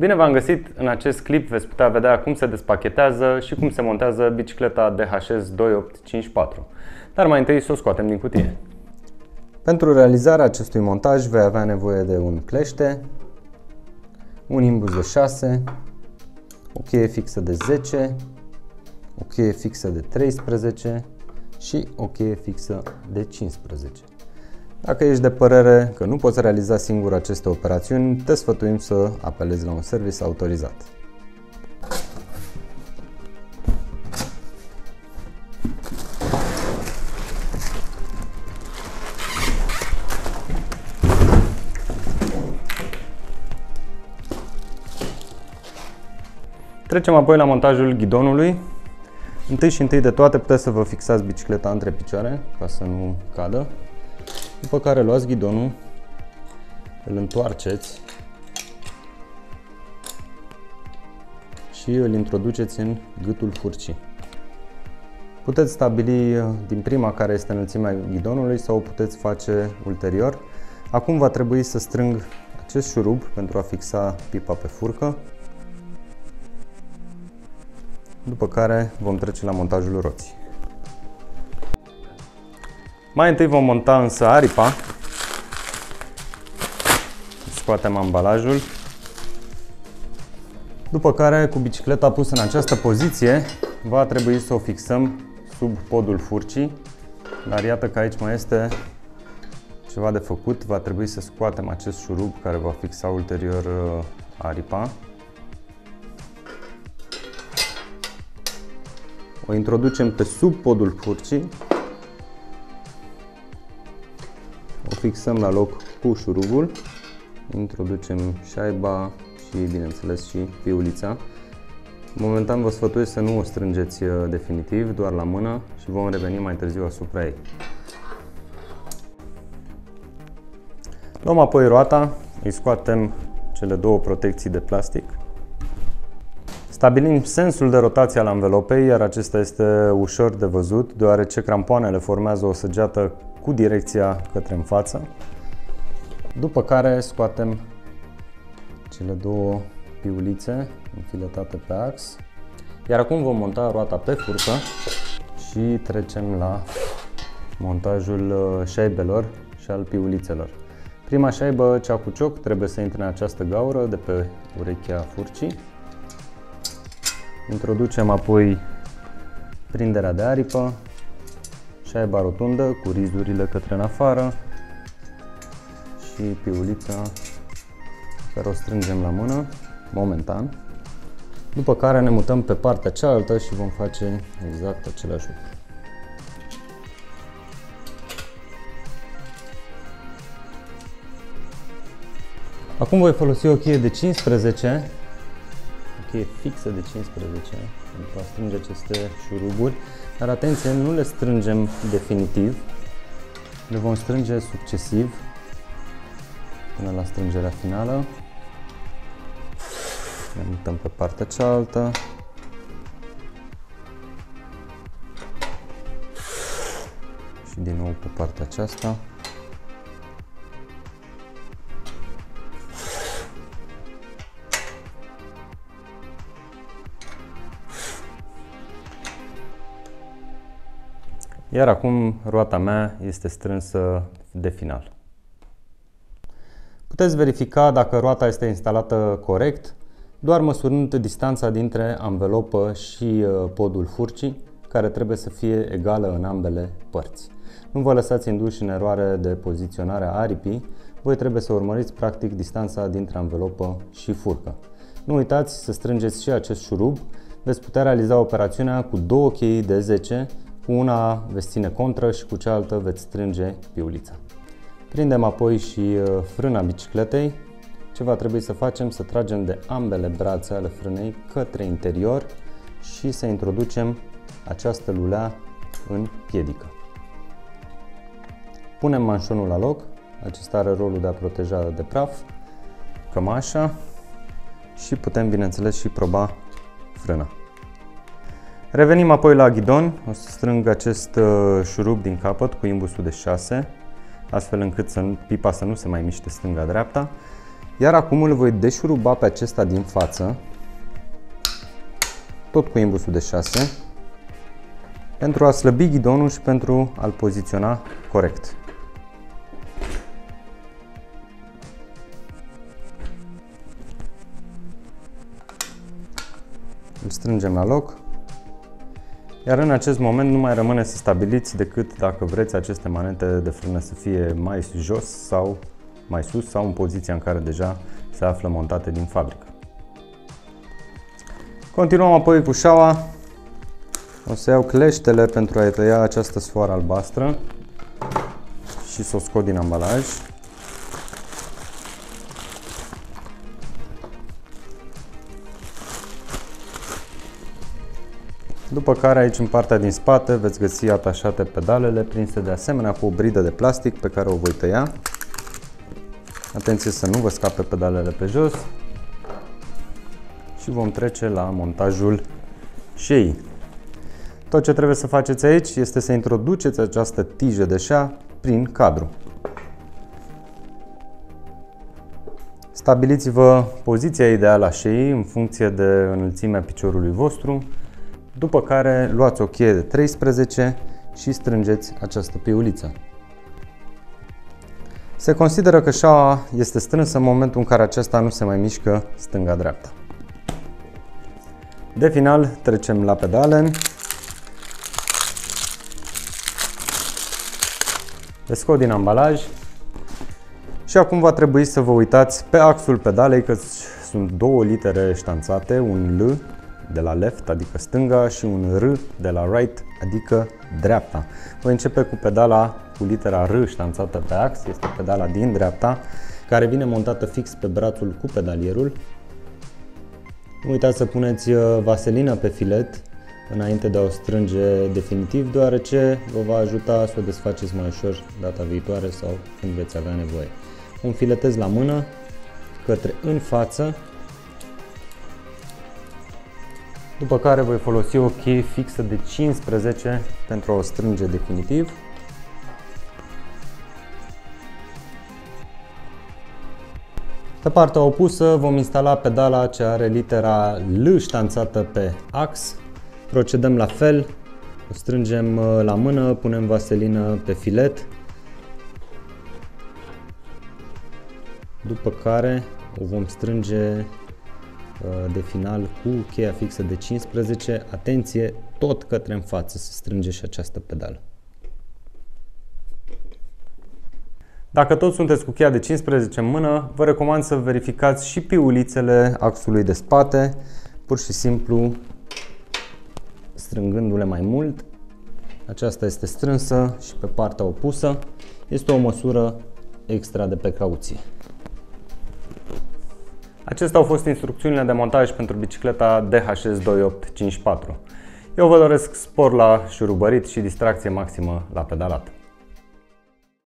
Bine v-am găsit! În acest clip veți putea vedea cum se despachetează și cum se montează bicicleta DHS 2854. Dar mai întâi să o scoatem din cutie. Pentru realizarea acestui montaj vei avea nevoie de un clește, un imbus de 6, o cheie fixă de 10, o cheie fixă de 13 și o cheie fixă de 15. Dacă ești de părere că nu poți realiza singur aceste operațiuni, te sfătuim să apelezi la un service autorizat. Trecem apoi la montajul ghidonului. Întâi și întâi de toate puteți să vă fixați bicicleta între picioare ca să nu cadă. După care luați ghidonul, îl întoarceți și îl introduceți în gâtul furcii. Puteți stabili uh, din prima care este înălțimea ghidonului sau o puteți face ulterior. Acum va trebui să strâng acest șurub pentru a fixa pipa pe furcă. După care vom trece la montajul roții. Mai întâi vom monta însă aripa. Scoatem ambalajul. După care, cu bicicleta pusă în această poziție, va trebui să o fixăm sub podul furcii. Dar iată că aici mai este ceva de făcut. Va trebui să scoatem acest șurub care va fixa ulterior uh, aripa. O introducem pe sub podul furcii fixăm la loc cu șurubul, introducem șaiba și bineînțeles și piulița. Momentan vă sfătuiesc să nu o strângeți uh, definitiv, doar la mână și vom reveni mai târziu asupra ei. Luăm apoi roata, îi scoatem cele două protecții de plastic. Stabilim sensul de rotație al anvelopei, iar acesta este ușor de văzut, deoarece crampoanele formează o săgeată cu direcția către în față. După care scoatem cele două piulițe înfiletate pe ax. Iar acum vom monta roata pe furcă și trecem la montajul uh, șaibelor și al piulițelor. Prima șaibă, cea cu cioc, trebuie să intre în această gaură de pe urechea furcii. Introducem apoi prinderea de aripă șaiba rotundă cu rizurile către în afară și piulița care o strângem la mână momentan. După care ne mutăm pe partea cealaltă și vom face exact același lucru. Acum voi folosi o cheie de 15, o cheie fixă de 15 pentru a strânge aceste șuruburi dar atenție, nu le strângem definitiv, le vom strânge succesiv până la strângerea finală. Ne mutăm pe partea cealaltă. Și din nou pe partea aceasta. Iar acum roata mea este strânsă de final. Puteți verifica dacă roata este instalată corect, doar măsurând distanța dintre anvelopă și uh, podul furcii, care trebuie să fie egală în ambele părți. Nu vă lăsați induși în eroare de poziționare a aripii, voi trebuie să urmăriți practic distanța dintre anvelopă și furcă. Nu uitați să strângeți și acest șurub, veți putea realiza operațiunea cu două chei de 10 cu una veți ține contră și cu cealaltă veți strânge piulița. Prindem apoi și uh, frâna bicicletei. Ce va trebui să facem? Să tragem de ambele brațe ale frânei către interior și să introducem această lulea în piedică. Punem manșonul la loc, acesta are rolul de a proteja de praf, cămașa și putem bineînțeles și proba frâna. Revenim apoi la ghidon, o să strâng acest uh, șurub din capăt cu imbusul de 6, astfel încât să, pipa să nu se mai miște stânga-dreapta. Iar acum îl voi deșuruba pe acesta din față, tot cu imbusul de 6, pentru a slăbi ghidonul și pentru a-l poziționa corect. Îl strângem la loc. Iar în acest moment nu mai rămâne să stabiliți decât dacă vreți aceste manete de frână să fie mai jos sau mai sus sau în poziția în care deja se află montate din fabrică. Continuăm apoi cu șaua. O să iau cleștele pentru a tăia această sfoară albastră și să o scot din ambalaj. După care aici în partea din spate veți găsi atașate pedalele prinse de asemenea cu o bridă de plastic pe care o voi tăia. Atenție să nu vă scape pedalele pe jos. Și vom trece la montajul șeii. Tot ce trebuie să faceți aici este să introduceți această tijă de șa prin cadru. Stabiliți-vă poziția ideală a șeii în funcție de înălțimea piciorului vostru după care luați o cheie de 13 și strângeți această piuliță. Se consideră că șaua este strânsă în momentul în care aceasta nu se mai mișcă stânga-dreapta. De final trecem la pedale. Le scot din ambalaj și acum va trebui să vă uitați pe axul pedalei că sunt două litere ștanțate, un L de la left, adică stânga, și un R de la right, adică dreapta. Voi începe cu pedala cu litera R ștanțată pe ax, este pedala din dreapta, care vine montată fix pe brațul cu pedalierul. Nu uitați să puneți uh, vaselină pe filet înainte de a o strânge definitiv, deoarece vă va ajuta să o desfaceți mai ușor data viitoare sau când veți avea nevoie. Un filetez la mână, către în față, după care voi folosi o cheie fixă de 15 pentru a o strânge definitiv. Pe partea opusă vom instala pedala ce are litera L ștanțată pe ax. Procedăm la fel, o strângem uh, la mână, punem vaselină pe filet. După care o vom strânge Uh, de final cu cheia fixă de 15, atenție, tot către în față se strânge și această pedală. Dacă tot sunteți cu cheia de 15 în mână, vă recomand să verificați și piulițele axului de spate, pur și simplu strângându-le mai mult. Aceasta este strânsă și pe partea opusă este o măsură extra de precauție. Acestea au fost instrucțiunile de montaj pentru bicicleta DHS 2854. Eu vă doresc spor la șurubărit și distracție maximă la pedalat.